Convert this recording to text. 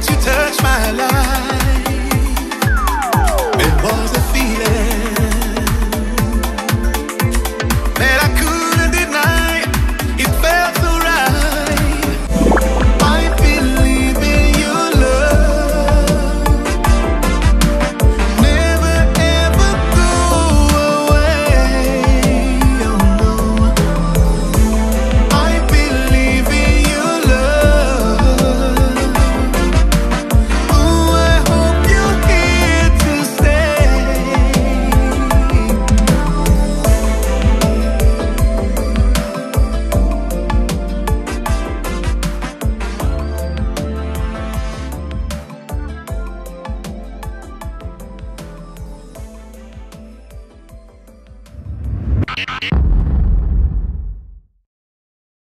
that you touch my life.